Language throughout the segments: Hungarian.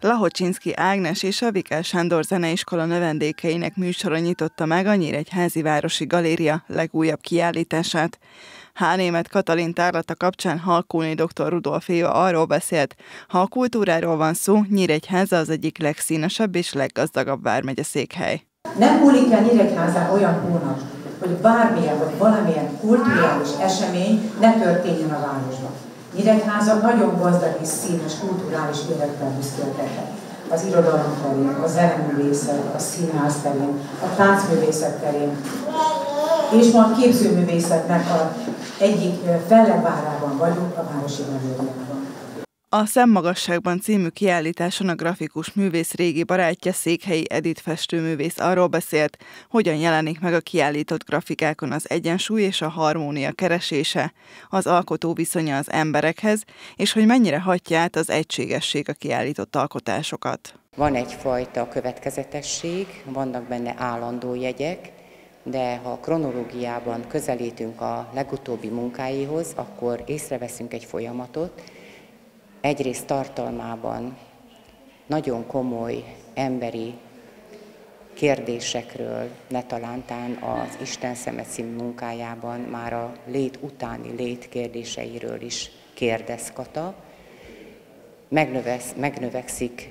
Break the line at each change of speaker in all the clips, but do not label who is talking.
Lahocsinszki Ágnes és a Vikel Sándor Zeneiskola növendékeinek műsora nyitotta meg a Nyíregyházi Városi Galéria legújabb kiállítását. Hánémet Katalin tárlata kapcsán Halkóni dr. Rudolf Éva arról beszélt, ha a kultúráról van szó, Nyíregyháza az egyik legszínesebb és leggazdagabb vármegye székhely.
Nem múlik el Nyíregyházán olyan hónap, hogy bármilyen vagy valamilyen kulturális esemény ne történjen a városban. Nyíregyháza nagyon gazdag és színes kulturális életben büszkélkedhet. Az irodalom terén, a zeneművészet, a színház terén, a táncművészet terén, és ma a képzőművészetnek a egyik fellegvárában vagyunk a Városi Galériában.
A Szemmagasságban című kiállításon a grafikus művész régi barátja Székhelyi Edith festőművész arról beszélt, hogyan jelenik meg a kiállított grafikákon az egyensúly és a harmónia keresése, az alkotó viszonya az emberekhez, és hogy mennyire hatja át az egységesség a kiállított alkotásokat.
Van egyfajta következetesség, vannak benne állandó jegyek, de ha a kronológiában közelítünk a legutóbbi munkáihoz, akkor észreveszünk egy folyamatot, egyrészt tartalmában nagyon komoly emberi kérdésekről, ne talántán az Isten szeme című munkájában már a lét utáni lét kérdéseiről is kérdez Kata. Megnövesz, megnövekszik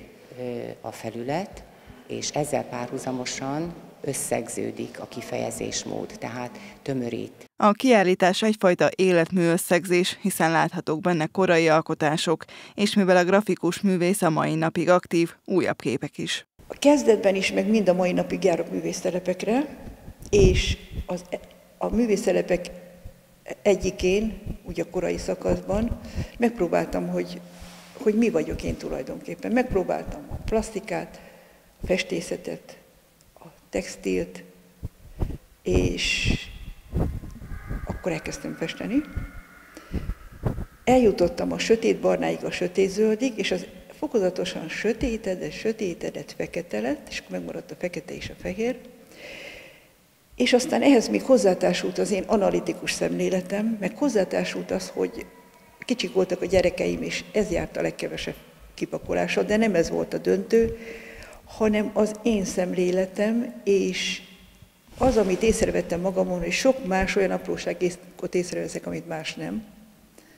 a felület, és ezzel párhuzamosan összegződik a kifejezésmód, tehát tömörít.
A kiállítás egyfajta életmű összegzés, hiszen láthatók benne korai alkotások, és mivel a grafikus művész a mai napig aktív, újabb képek is.
A kezdetben is, meg mind a mai napig járok művésztelepekre, és az, a művésztelepek egyikén, ugye a korai szakaszban, megpróbáltam, hogy, hogy mi vagyok én tulajdonképpen. Megpróbáltam a plastikát, a festészetet, textilt, és akkor elkezdtem festeni. Eljutottam a sötét barnáig, a sötét zöldig, és az fokozatosan sötétedett, sötétedett, fekete lett, és akkor megmaradt a fekete és a fehér. És aztán ehhez még hozzátársult az én analitikus szemléletem, meg hozzátársult az, hogy kicsik voltak a gyerekeim, és ez járt a legkevesebb kipakolása, de nem ez volt a döntő, hanem az én szemléletem, és az, amit észrevettem magamon, és sok más olyan apróságot észreveszek, amit más nem,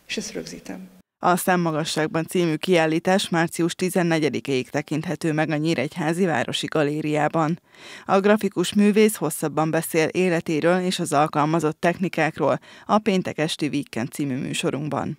és ezt rögzítem.
A Szemmagasságban című kiállítás március 14-ig tekinthető meg a Nyíregyházi Városi Galériában. A grafikus művész hosszabban beszél életéről és az alkalmazott technikákról a péntek esti Weekend című műsorunkban.